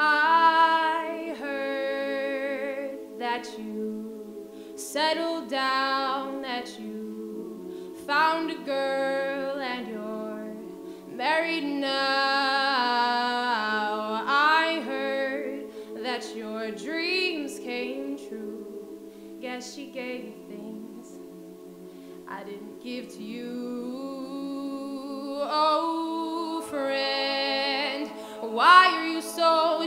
I heard that you settled down, that you found a girl and you're married now. I heard that your dreams came true. Guess she gave things I didn't give to you. Oh, friend, why?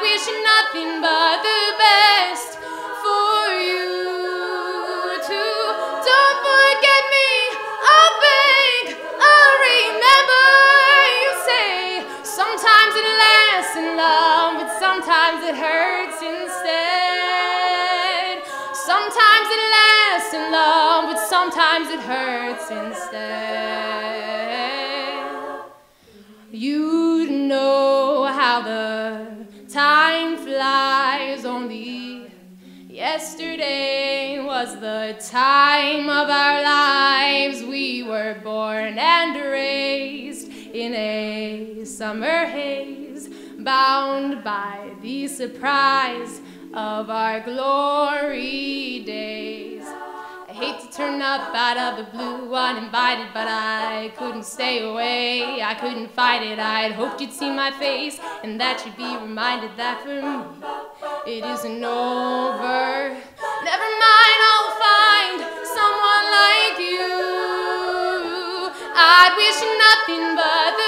Wish nothing but the best for you. Too. Don't forget me, beg, I'll remember you say. Sometimes it lasts in love, but sometimes it hurts instead. Sometimes it lasts in love, but sometimes it hurts instead. You only yesterday was the time of our lives. We were born and raised in a summer haze, bound by the surprise of our glory days. I hate to turn up out of the blue uninvited, but I couldn't stay away. I couldn't fight it. I'd hoped you'd see my face and that you'd be reminded that for me it isn't over. Never mind, I'll find someone like you. I'd wish nothing but the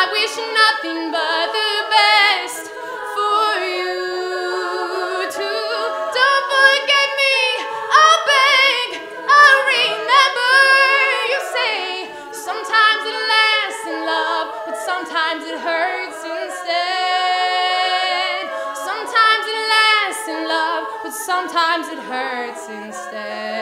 I wish nothing but the best for you too. Don't forget me, I'll beg, I'll remember you say. Sometimes it lasts in love, but sometimes it hurts instead. Sometimes it lasts in love, but sometimes it hurts instead.